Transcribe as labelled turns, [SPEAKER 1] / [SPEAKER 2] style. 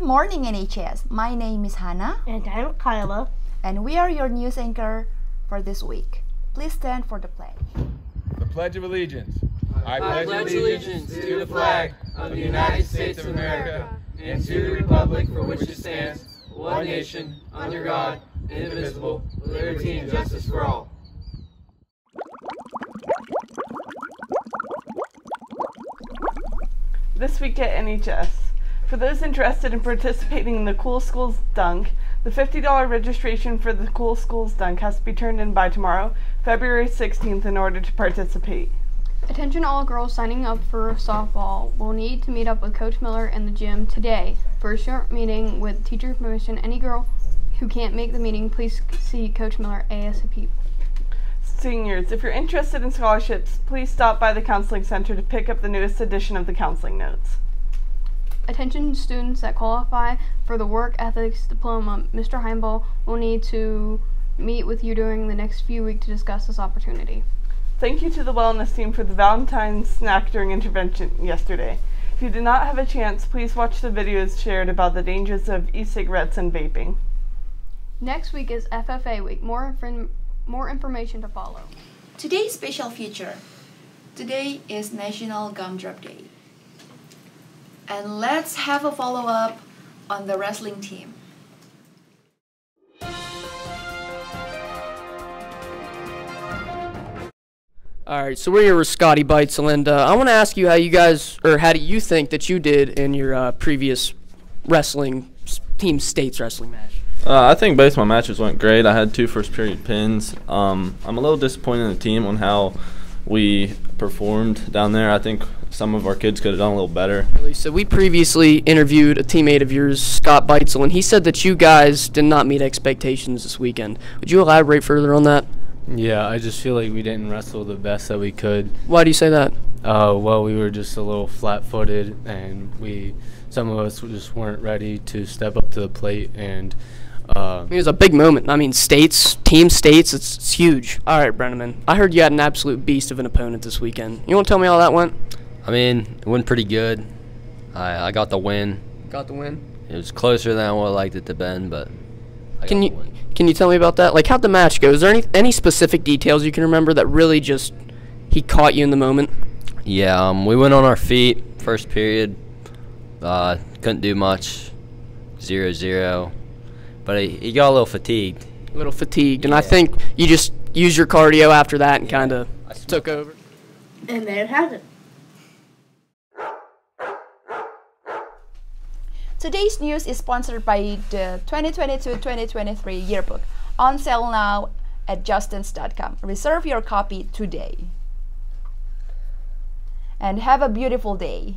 [SPEAKER 1] morning, NHS. My name is Hannah,
[SPEAKER 2] And I'm Kyla.
[SPEAKER 1] and we are your news anchor for this week. Please stand for the pledge.
[SPEAKER 3] The Pledge of Allegiance. I
[SPEAKER 4] I pledge allegiance to the flag of the United States of America and to the republic for which it stands, one nation, under God, indivisible, with liberty and justice for all.
[SPEAKER 5] This week at NHS. For those interested in participating in the Cool Schools Dunk, the $50 registration for the Cool Schools Dunk has to be turned in by tomorrow, February 16th, in order to participate.
[SPEAKER 6] Attention all girls signing up for softball will need to meet up with Coach Miller in the gym today for a short meeting with teacher permission. Any girl who can't make the meeting, please see Coach Miller ASAP.
[SPEAKER 5] Seniors, if you're interested in scholarships, please stop by the Counseling Center to pick up the newest edition of the counseling notes.
[SPEAKER 6] Attention students that qualify for the work ethics diploma, Mr. Heimball will need to meet with you during the next few weeks to discuss this opportunity.
[SPEAKER 5] Thank you to the wellness team for the Valentine's snack during intervention yesterday. If you did not have a chance, please watch the videos shared about the dangers of e-cigarettes and vaping.
[SPEAKER 6] Next week is FFA week. More inform- more information to follow.
[SPEAKER 1] Today's special feature. Today is National Gumdrop Day. And let's have a follow up on the wrestling team.
[SPEAKER 7] All right, so we're here with Scotty Bites, and uh, I want to ask you how you guys, or how do you think that you did in your uh, previous wrestling team states wrestling match?
[SPEAKER 8] Uh, I think both my matches went great. I had two first period pins. Um, I'm a little disappointed in the team on how we performed down there. I think some of our kids could have done a little better.
[SPEAKER 7] So we previously interviewed a teammate of yours, Scott Beitzel, and he said that you guys did not meet expectations this weekend. Would you elaborate further on that?
[SPEAKER 9] Yeah, I just feel like we didn't wrestle the best that we could.
[SPEAKER 7] Why do you say that?
[SPEAKER 9] Uh, well, we were just a little flat-footed, and we some of us just weren't ready to step up to the plate. And uh,
[SPEAKER 7] it was a big moment. I mean, states, team states, it's, it's huge. All right, Brenneman, I heard you had an absolute beast of an opponent this weekend. You want to tell me how that went?
[SPEAKER 10] I mean, it went pretty good. I, I got the win.
[SPEAKER 7] Got the win.
[SPEAKER 10] It was closer than I would have liked it to been, but I
[SPEAKER 7] Can
[SPEAKER 10] got
[SPEAKER 7] you
[SPEAKER 10] the win.
[SPEAKER 7] can you tell me about that? Like how'd the match go? Is there any any specific details you can remember that really just he caught you in the moment?
[SPEAKER 10] Yeah, um, we went on our feet first period. Uh, couldn't do much. Zero zero. But he, he got a little fatigued.
[SPEAKER 7] A little fatigued, and I think you just used your cardio after that and kind of took over.
[SPEAKER 2] And there it has
[SPEAKER 1] Today's news is sponsored by the 2022-2023 yearbook on sale now at jostens.com. Reserve your copy today. And have a beautiful day.